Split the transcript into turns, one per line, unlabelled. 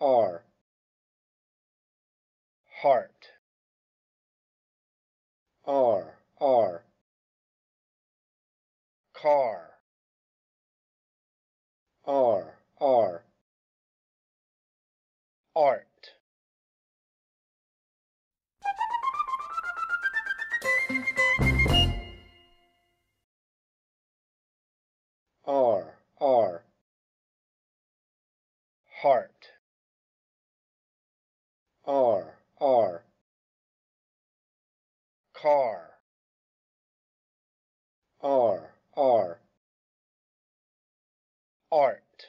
R heart R R car R R art. R R heart R R. Car. R R. Art